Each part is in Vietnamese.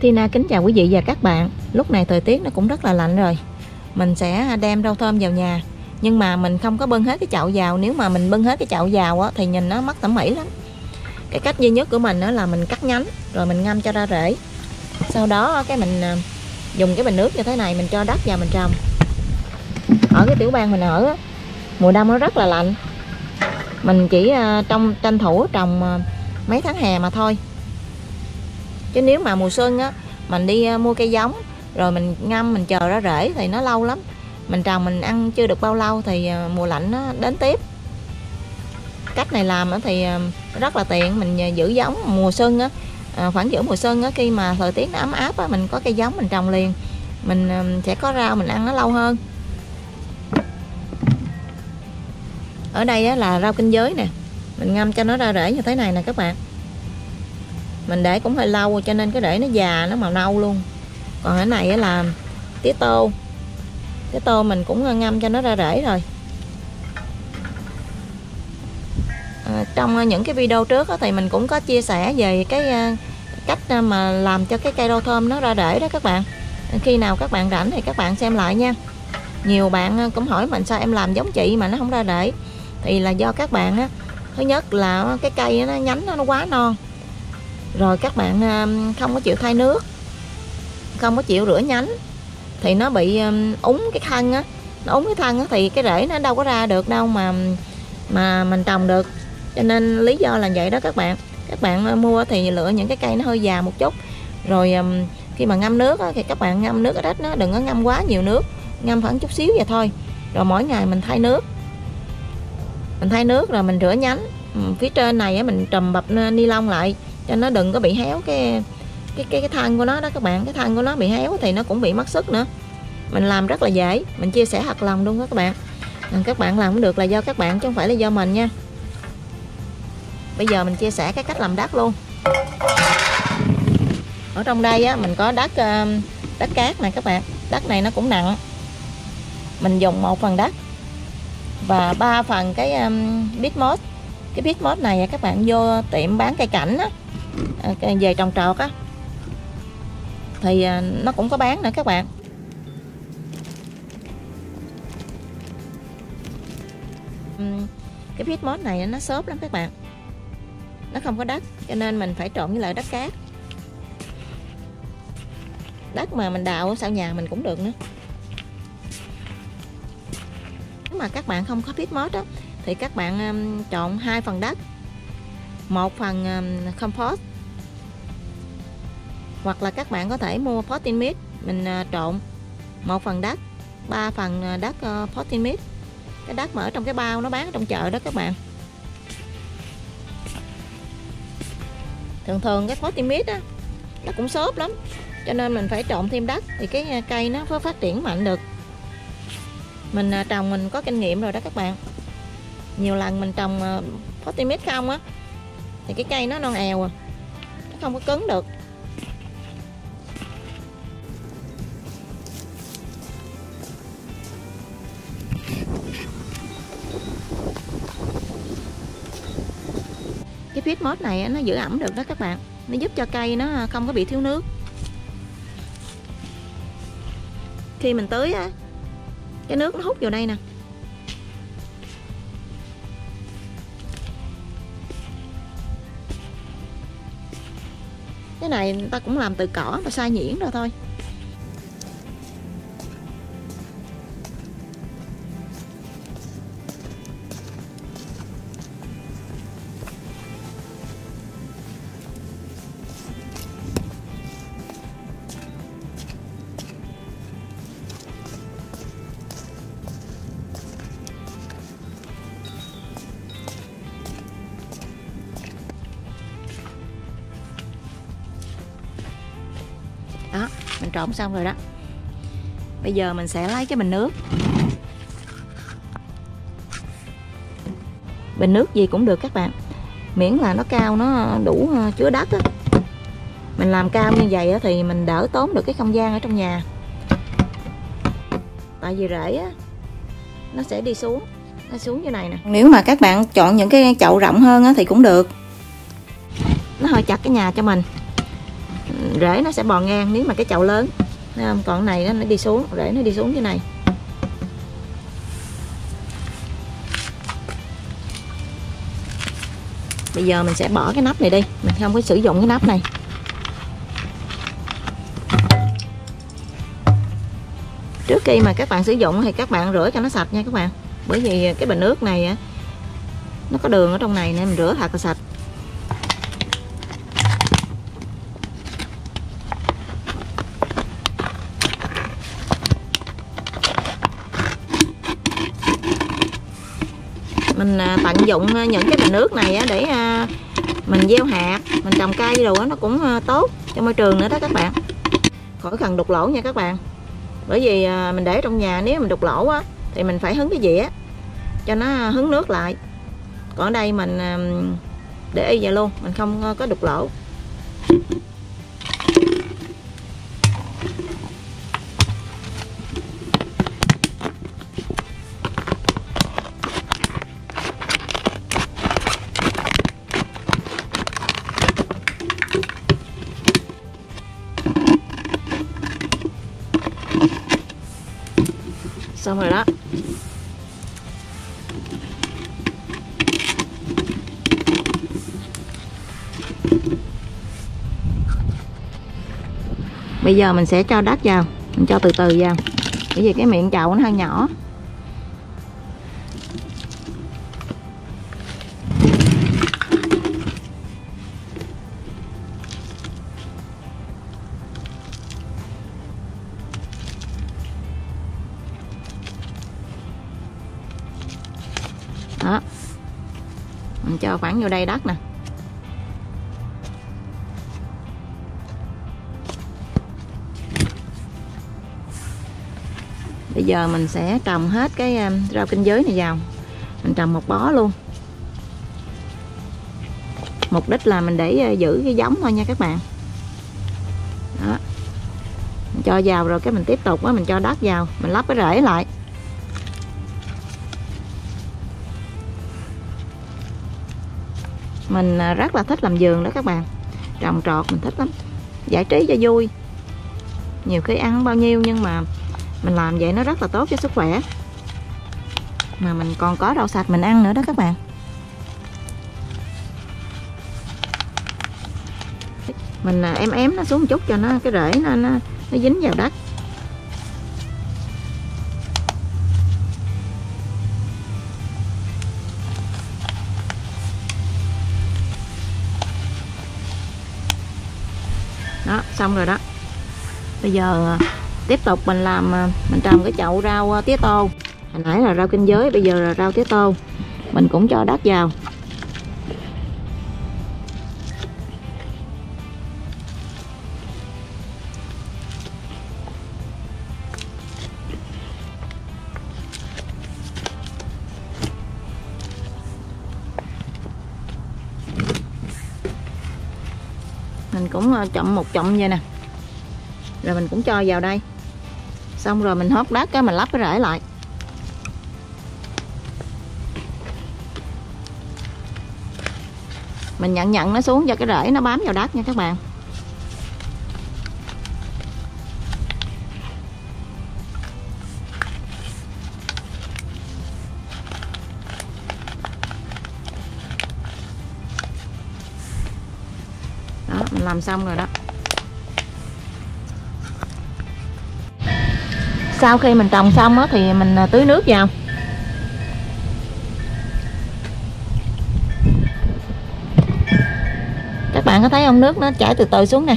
Tina kính chào quý vị và các bạn. Lúc này thời tiết nó cũng rất là lạnh rồi. Mình sẽ đem rau thơm vào nhà. Nhưng mà mình không có bưng hết cái chậu vào. Nếu mà mình bưng hết cái chậu vào á, thì nhìn nó mất thẩm mỹ lắm. Cái cách duy nhất của mình đó là mình cắt nhánh Rồi mình ngâm cho ra rễ. Sau đó cái mình à, dùng cái bình nước như thế này Mình cho đất vào mình trồng. Ở cái tiểu bang mình ở á, Mùa đông nó rất là lạnh. Mình chỉ à, trong tranh thủ trồng à, mấy tháng hè mà thôi chứ nếu mà mùa xuân á mình đi à, mua cây giống rồi mình ngâm mình chờ ra rễ thì nó lâu lắm. Mình trồng mình ăn chưa được bao lâu thì à, mùa lạnh nó đến tiếp. Cách này làm thì à, rất là tiện. Mình giữ giống mùa xuân á khoảng giữa mùa xuân á khi mà thời tiết nó ấm áp á mình có cây giống mình trồng liền. Mình sẽ có rau mình ăn nó lâu hơn. Ở đây á, là rau kinh giới nè. Mình ngâm cho nó ra rễ như thế này nè các bạn mình để cũng hơi lâu cho nên cái rễ nó già nó màu nâu luôn. Còn cái này là tía tô. Tía tô mình cũng ngâm cho nó ra rễ rồi. À, trong à, những cái video trước đó, thì mình cũng có chia sẻ về cái à, cách à, mà làm cho cái cây rau thơm nó ra rễ đó các bạn. Khi nào các bạn rảnh thì các bạn xem lại nha. Nhiều bạn cũng hỏi mình sao em làm giống chị mà nó không ra rễ. Thì là do các bạn á thứ nhất là cái cây nó nhánh nó quá non rồi các bạn um, không có chịu thay nước không có chịu rửa nhánh thì nó bị um, úng cái thân á. Nó úng cái thân á thì cái rễ nó đâu có ra được đâu mà mà mình trồng được. Cho nên lý do là vậy đó các bạn. Các bạn uh, mua thì lựa những cái cây nó hơi già một chút. Rồi um, khi mà ngâm nước á, thì các bạn ngâm nước ở đất nó đừng có ngâm quá nhiều nước ngâm khoảng chút xíu vậy thôi. Rồi mỗi ngày mình thay nước. Mình thay nước rồi mình rửa nhánh. Phía trên này á, mình trùm bập uh, ni lông lại cho nó đừng có bị héo cái cái cái cái thân của nó đó các bạn. Cái thân của nó bị héo thì nó cũng bị mất sức nữa. Mình làm rất là dễ. Mình chia sẻ thật lòng luôn đó các bạn. À, các bạn làm cũng được là do các bạn chứ không phải là do mình nha. Bây giờ mình chia sẻ cái cách làm đất luôn. Ở trong đây á mình có đất ờ, đất cát này các bạn. Đất này nó cũng nặng. Mình dùng một phần đất và ba phần cái um, bít mốt cái bit mốt này các bạn vô tiệm bán cây cảnh á. À, về trồng trọt á. Thì à, nó cũng có bán nữa các bạn. Ừ, cái pit mốt này nó xốp lắm các bạn. Nó không có đất, cho nên mình phải trộn với lại đất cát. Đất mà mình đào sau nhà mình cũng được nữa. Nếu mà các bạn không có pit mốt á, thì các bạn trộn hai phần đất một phần um, compost. Hoặc là các bạn có thể mua potting mix mình à, trộn. Một phần đất ba phần à, đất ờ, uh, potting mix cái đất mà ở trong cái bao nó bán ở trong chợ đó các bạn. Thường thường cái potting mix á nó cũng xốp lắm cho nên mình phải trộn thêm đất thì cái à, cây nó mới phát triển mạnh được. Mình trồng mình có kinh nghiệm rồi đó các bạn. Nhiều lần mình trồng ờ, potting mix không á thì cái cây nó non èo à. Nó không có cứng được. Cái feed mod này nó giữ ẩm được đó các bạn. Nó giúp cho cây nó không có bị thiếu nước. Khi mình tưới á, cái nước nó hút vào đây nè. Này người ta cũng làm từ cỏ và sai nhuyễn rồi thôi. Mình trộn xong rồi đó. Bây giờ mình sẽ lấy cái bình nước. Bình nước gì cũng được các bạn. Miễn là nó cao, nó đủ ờ, chứa đất á. Mình làm cao như vậy thì mình đỡ tốn được cái không gian ở trong nhà. Tại vì rễ á, nó sẽ đi xuống, nó xuống như này nè. Nếu mà các bạn chọn những cái chậu rộng hơn á thì cũng được. Nó hơi chặt cái nhà cho mình rễ nó sẽ bò ngang nếu mà cái chậu lớn. Thấy không? còn này nó đi xuống, rễ nó đi xuống như này. Bây giờ mình sẽ bỏ cái nắp này đi, mình không có sử dụng cái nắp này. Trước khi mà các bạn sử dụng thì các bạn rửa cho nó sạch nha các bạn. Bởi vì cái bình nước này nó có đường ở trong này nên mình rửa thật là sạch. Mình à, tận dụng à, những cái bình nước này để à, mình gieo hạt, mình trồng cây đồ nó cũng tốt cho môi trường nữa đó các bạn. Khỏi cần đục lỗ nha các bạn. Bởi vì mình để trong nhà nếu mình đục lỗ á, thì mình phải hứng cái dĩa cho nó hứng nước lại. Còn ở đây mình để y vậy luôn, mình không có đục lỗ. Xong rồi đó. Bây giờ mình sẽ cho đất vào. Mình cho từ từ vào. Bởi vì cái miệng chậu nó hơi nhỏ. Mình cho khoảng vô đây đất nè. Bây giờ mình sẽ trồng hết cái rau kinh giới này vào. Mình trồng một bó luôn. Mục đích là mình để ờ, giữ cái giống thôi nha các bạn. Đó. Mình cho vào rồi cái mình tiếp tục á, mình cho đất vào, mình lắp cái rễ lại. Mình à, rất là thích làm vườn đó các bạn. Trồng trọt mình thích lắm. Giải trí cho vui. Nhiều khi ăn bao nhiêu nhưng mà mình làm vậy nó rất là tốt cho sức khỏe. Mà mình còn có rau sạch mình ăn nữa đó các bạn. Mình à, em ém nó xuống một chút cho nó cái rễ nó nó, nó dính vào đất. Đó, xong rồi đó. Bây giờ à, tiếp tục mình làm à, mình trồng cái chậu rau à, tía tô. Hồi nãy là rau kinh giới, bây giờ là rau tía tô. Mình cũng cho đất vào. Cũng ờ, chậm một chậm vậy nè. Rồi mình cũng cho vào đây. Xong rồi mình hót đất cái mình lắp cái rễ lại. Mình nhận nhận nó xuống cho cái rễ nó bám vào đất nha các bạn. Làm xong rồi đó. Sau khi mình trồng xong á, thì mình à, tưới nước vào. Các bạn có thấy không? Nước nó chảy từ từ xuống nè.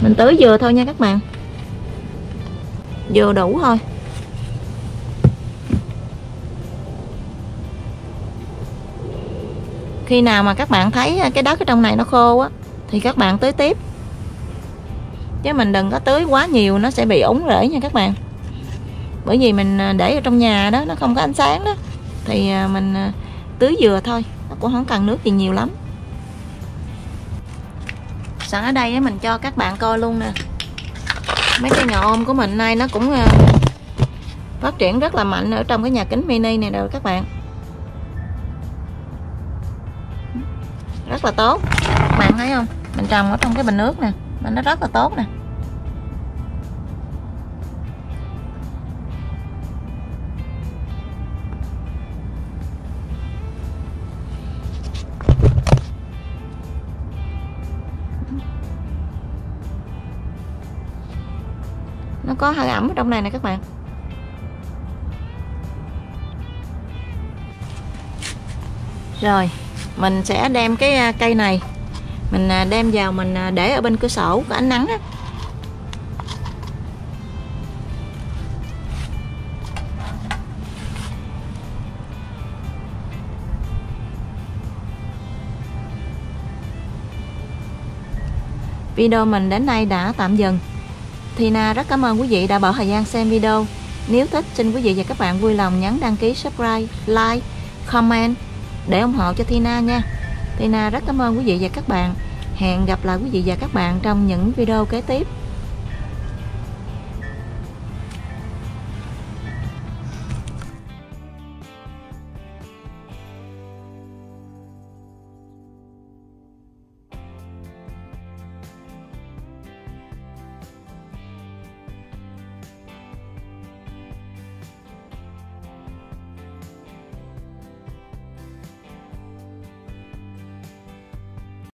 Mình tưới vừa thôi nha các bạn vừa đủ thôi. Khi nào mà các bạn thấy ờ, cái đất ở trong này nó khô á, thì các bạn tưới tiếp. Chứ mình đừng có tưới quá nhiều, nó sẽ bị úng rễ nha các bạn. Bởi vì mình ờ, để ở trong nhà đó, nó không có ánh sáng đó. Thì ờ, mình tưới dừa thôi, nó cũng không cần nước gì nhiều lắm. Sẵn ở đây mình cho các bạn coi luôn nè mấy cái nhà ôm của mình nay nó cũng ờ, phát triển rất là mạnh ở trong cái nhà kính mini này rồi các bạn. Rất là tốt. Các bạn thấy không? Mình trồng ở trong cái bình nước nè nó rất là tốt nè. Nó có hơi ẩm ở trong này nè các bạn. Rồi, mình sẽ đem cái à, cây này, mình à, đem vào mình à, để ở bên cửa sổ có ánh nắng á. Video mình đến đây đã tạm dừng. Tina rất cảm ơn quý vị đã bỏ thời gian xem video. Nếu thích, xin quý vị và các bạn vui lòng nhấn đăng ký, subscribe, like, comment để ủng hộ cho Tina nha. Tina rất cảm ơn quý vị và các bạn. Hẹn gặp lại quý vị và các bạn trong những video kế tiếp.